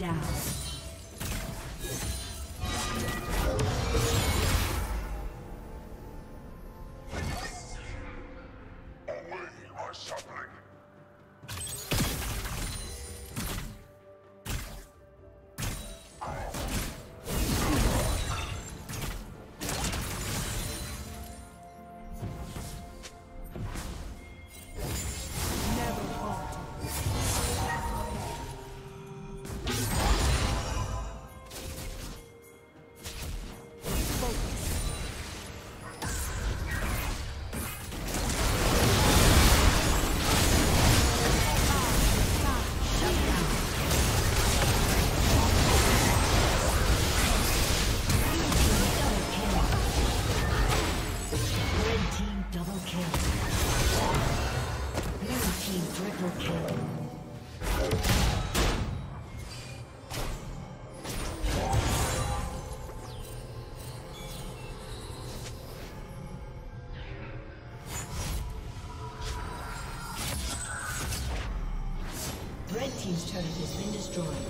down. destroyed.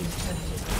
team's turret.